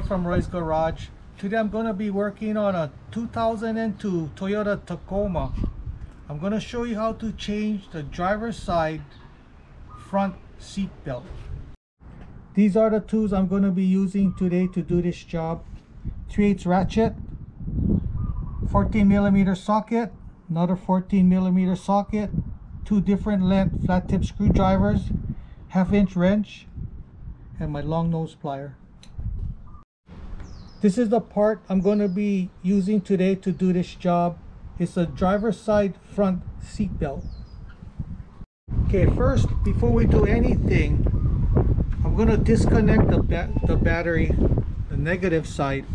From Roy's Garage. Today I'm going to be working on a 2002 Toyota Tacoma. I'm going to show you how to change the driver's side front seat belt. These are the tools I'm going to be using today to do this job. 3 8 ratchet, 14 millimeter socket, another 14 millimeter socket, two different length flat tip screwdrivers, half inch wrench, and my long nose plier. This is the part I'm going to be using today to do this job. It's a driver's side front seat belt. Okay, first, before we do anything, I'm going to disconnect the, ba the battery, the negative side.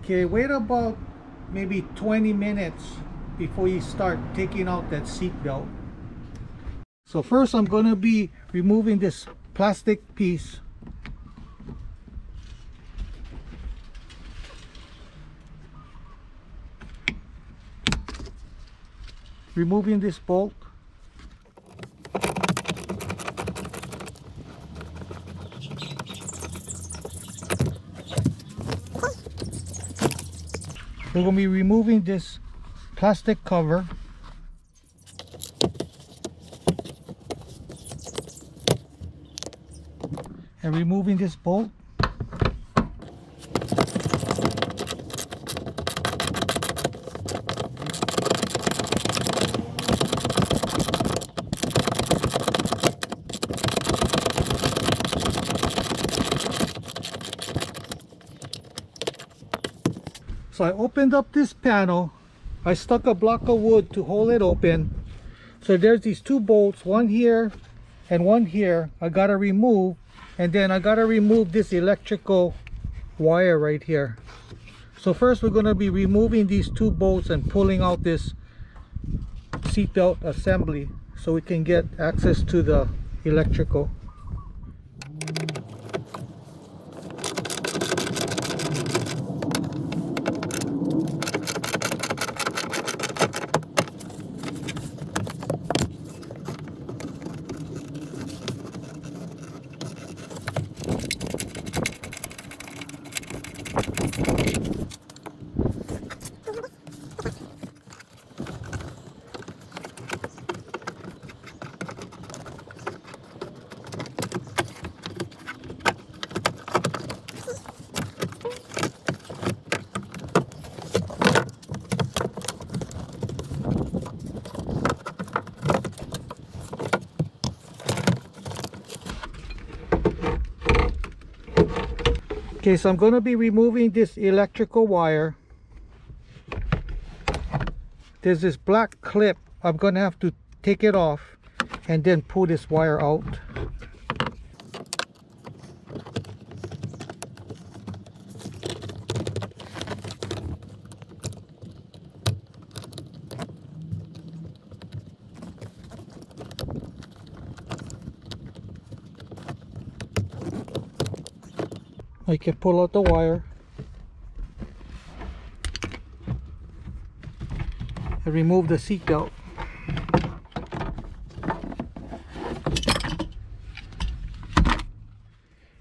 Okay, wait about maybe 20 minutes before you start taking out that seat belt. So first I'm going to be removing this plastic piece. Removing this bolt. We're going to be removing this plastic cover and removing this bolt So I opened up this panel. I stuck a block of wood to hold it open. So there's these two bolts, one here and one here. I gotta remove and then I gotta remove this electrical wire right here. So first we're gonna be removing these two bolts and pulling out this seatbelt assembly so we can get access to the electrical. Okay, so I'm going to be removing this electrical wire. There's this black clip. I'm going to have to take it off and then pull this wire out. Oh, I can pull out the wire and remove the seat belt.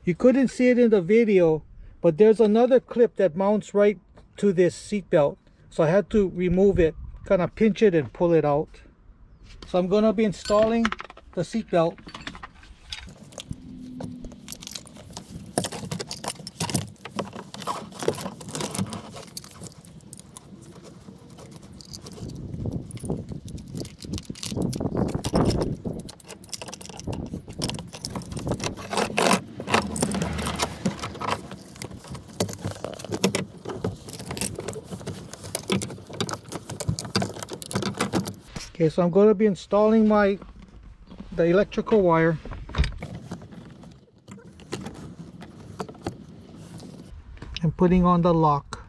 You couldn't see it in the video, but there's another clip that mounts right to this seat belt. So I had to remove it, kind of pinch it and pull it out. So I'm going to be installing the seat belt okay so i'm going to be installing my the electrical wire. And putting on the lock.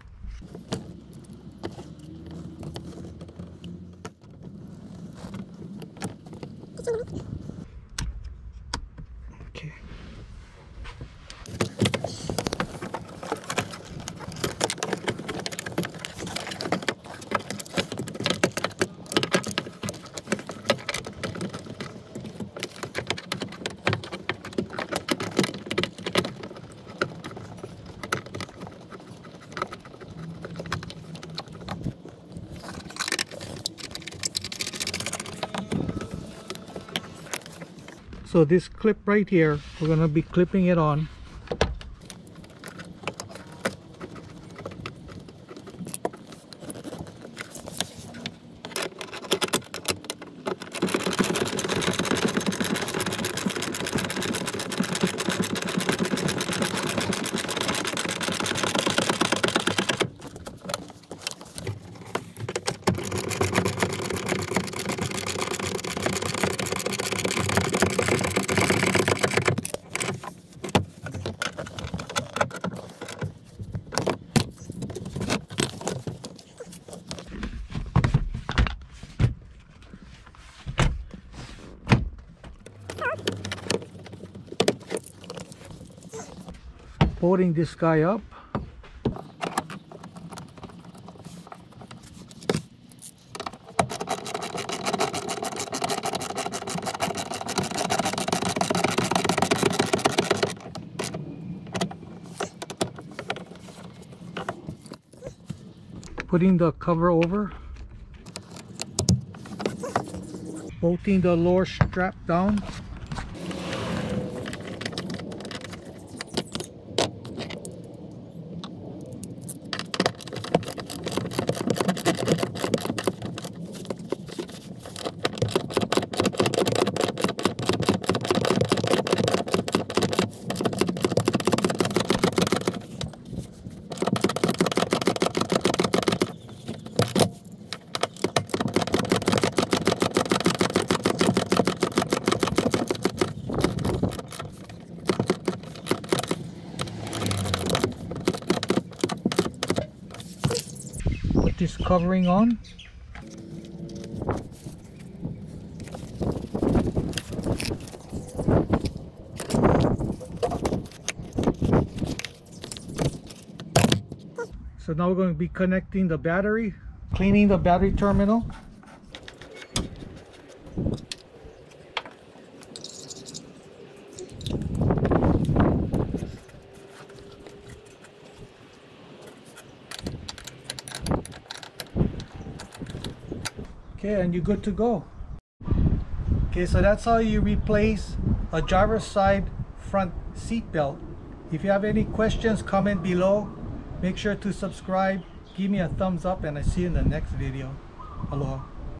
So this clip right here, we're gonna be clipping it on. Holding this guy up. Putting the cover over. Bolting the lower strap down. This covering on. So now we're going to be connecting the battery, cleaning the battery terminal. Okay, and you're good to go. Okay, so that's how you replace a driver's side front seat belt. If you have any questions, comment below. Make sure to subscribe, give me a thumbs up, and I see you in the next video. Aloha.